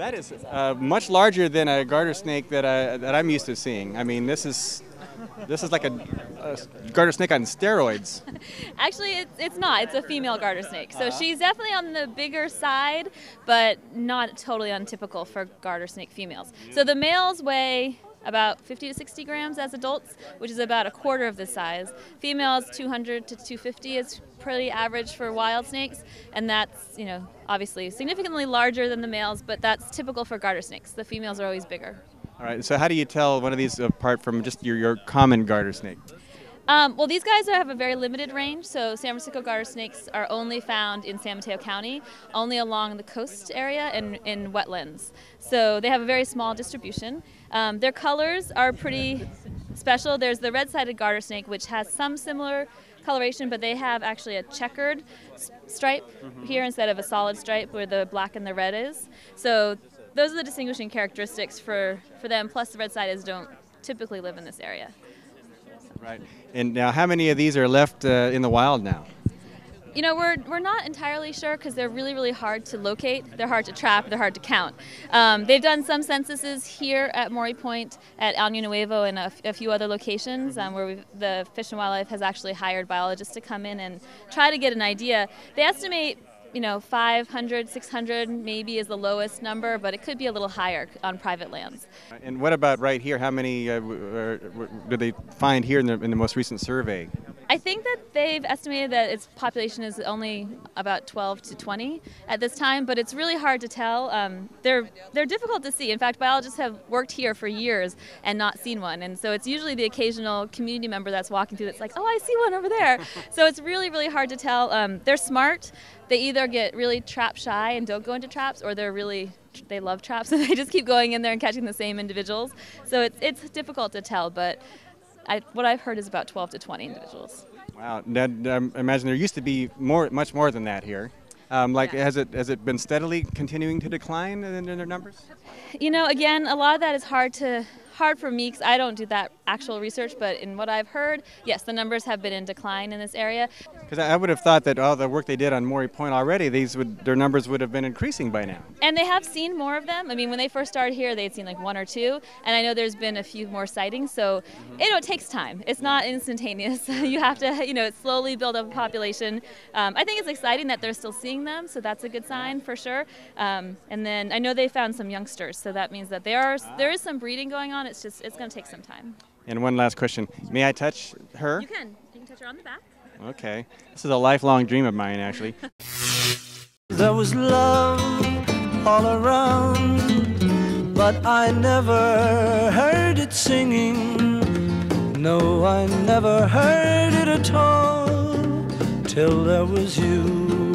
That is uh, much larger than a garter snake that, I, that I'm used to seeing. I mean, this is this is like a, a garter snake on steroids. Actually, it's, it's not. It's a female garter snake. So she's definitely on the bigger side, but not totally untypical for garter snake females. So the males weigh about 50 to 60 grams as adults, which is about a quarter of the size. Females 200 to 250 is pretty average for wild snakes, and that's you know obviously significantly larger than the males, but that's typical for garter snakes. The females are always bigger. All right. So how do you tell one of these apart from just your, your common garter snake? Um, well, these guys have a very limited range. So San Francisco garter snakes are only found in San Mateo County, only along the coast area and in wetlands. So they have a very small distribution. Um, their colors are pretty special. There's the red-sided garter snake, which has some similar coloration, but they have actually a checkered stripe mm-hmm. here instead of a solid stripe where the black and the red is. So those are the distinguishing characteristics for, for them. Plus, the red-sided is don't typically live in this area. Right. And now, how many of these are left uh, in the wild now? You know, we're, we're not entirely sure because they're really, really hard to locate. They're hard to trap. They're hard to count. Um, they've done some censuses here at Mori Point, at Año Nuevo, and a few other locations um, where the Fish and Wildlife has actually hired biologists to come in and try to get an idea. They estimate you know, 500, 600 maybe is the lowest number, but it could be a little higher on private lands. And what about right here? How many uh, did they find here in the, in the most recent survey? I think that they've estimated that its population is only about 12 to 20 at this time, but it's really hard to tell. Um, they're they're difficult to see. In fact, biologists have worked here for years and not seen one, and so it's usually the occasional community member that's walking through that's like, "Oh, I see one over there." so it's really really hard to tell. Um, they're smart. They either get really trap shy and don't go into traps, or they're really they love traps and they just keep going in there and catching the same individuals. So it's it's difficult to tell, but I, what I've heard is about 12 to 20 individuals. Wow, that, um, imagine there used to be more, much more than that here. Um, like, yeah. has it has it been steadily continuing to decline in, in their numbers? You know, again, a lot of that is hard to hard for me because I don't do that actual research, but in what I've heard, yes, the numbers have been in decline in this area. Because I would have thought that all the work they did on Mori Point already, these would their numbers would have been increasing by now. And they have seen more of them. I mean, when they first started here, they'd seen like one or two, and I know there's been a few more sightings. So, mm-hmm. you know, it takes time. It's not instantaneous. you have to, you know, slowly build up a population. Um, I think it's exciting that they're still seeing them, so that's a good sign for sure. Um, and then I know they found some youngsters, so that means that there are there is some breeding going on. It's just it's going to take some time. And one last question: May I touch her? You can. You can touch her on the back. Okay. This is a lifelong dream of mine, actually. there was love all around, but I never heard it singing. No, I never heard it at all till there was you.